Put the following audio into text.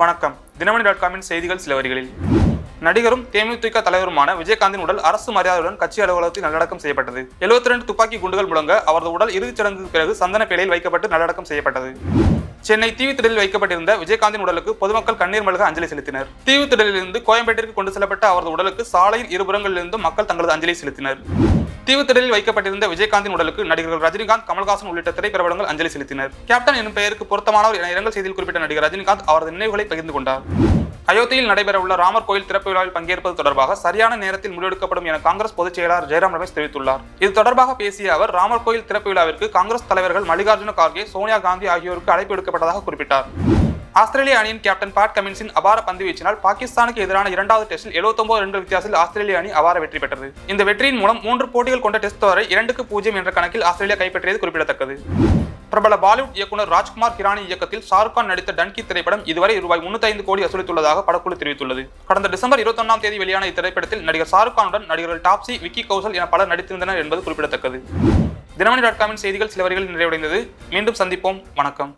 வணக்கம். தினமணி டாட் காமின் செய்திகள் சில வரிகளில். நடிகரும் தேமுதிக தலைவருமான விஜயகாந்தின் உடல் அரசு மரியாதையுடன் கட்சி அலுவலகத்தில் நல்லடக்கம் செய்யப்பட்டது. 72 ரெண்டு துப்பாக்கி குண்டுகள் முழங்க அவரது உடல் இறுதிச் சடங்குக்கு பிறகு சந்தன பேழையில் வைக்கப்பட்டு நல்லடக்கம் செய்யப்பட்டது. சென்னை தீவுத்திடலில் வைக்கப்பட்டிருந்த விஜயகாந்தின் உடலுக்கு பொதுமக்கள் கண்ணீர் மல்க அஞ்சலி செலுத்தினர். தீவுத்திடலிலிருந்து கோயம்பேட்டிற்கு கொண்டு செல்லப்பட்ட அவரது உடலுக்கு சாலையில் இருபுறங்களிலிருந்து மக்கள் தங்களது அஞ்சலி செலுத்தினர். தீவுத்திடலில் வைக்கப்பட்டிருந்த விஜயகாந்தின் உடலுக்கு நடிகர்கள் ரஜினிகாந்த் கமல்ஹாசன் உள்ளிட்ட திரைப்படங்கள் அஞ்சலி செலுத்தினர். கேப்டன் எனும் பெயருக்கு பொருத்தமானவர் என இரங்கல் செய்தியில் குறிப்பிட்ட நடிகர் ரஜினிகாந்த் அவரது நினைவுகளை பகிர்ந்து கொண்டார். அயோத்தியில் நடைபெறவுள்ள ராமர் கோயில் திறப்பு விழாவில் பங்கேற்பது தொடர்பாக சரியான நேரத்தில் முடிவெடுக்கப்படும் என காங்கிரஸ் பொதுச் செயலாளர் ஜெயராம் ரமேஷ் தெரிவித்துள்ளார். இது தொடர்பாக பேசிய அவர் ராமர் கோயில் திறப்பு விழாவிற்கு காங்கிரஸ் தலைவர்கள் மல்லிகார்ஜுன கார்கே சோனியா காந்தி ஆகியோருக்கு அழைப்பு எடுக்கப்பட்டதாக குறிப்பிட்டார். ஆஸ்திரேலிய அணியின் கேப்டன் பேட் கமின்ஸின் அபார பந்து வீச்சினால் பாகிஸ்தானுக்கு எதிரான இரண்டாவது டெஸ்டில் 79 ரன்கள் வித்தியாசத்தில் ஆஸ்திரேலிய அணி அபார வெற்றி பெற்றது. இந்த வெற்றியின் மூலம் மூன்று போட்டிகள் கொண்ட டெஸ்ட் தொடரை இரண்டுக்கு பூஜ்ஜியம் என்ற கணக்கில் ஆஸ்திரேலியா கைப்பற்றியது குறிப்பிடத்தக்கது. பிரபல பாலிவுட் இயக்குனர் ராஜ்குமார் கிரானி இயக்கத்தில் ஷாருக் கான் நடித்த டன்கி திரைப்படம் இதுவரை ரூபாய் 305 கோடி வசூலித்துள்ளதாக படக்குழு தெரிவித்துள்ளது. கடந்த டிசம்பர் 21ஆம் தேதி வெளியான இத்திரைப்படத்தில் நடிகர் ஷாருக் கானுடன் நடிகர்கள் டாப்ஸி விக்கி கௌசல் என பலர் நடித்திருந்தனர் என்பது குறிப்பிடத்தக்கது. தினமணி டாட் காமின் செய்திகள் சில வரிகளில் நிறைவடைந்தது. மீண்டும் சந்திப்போம். வணக்கம்.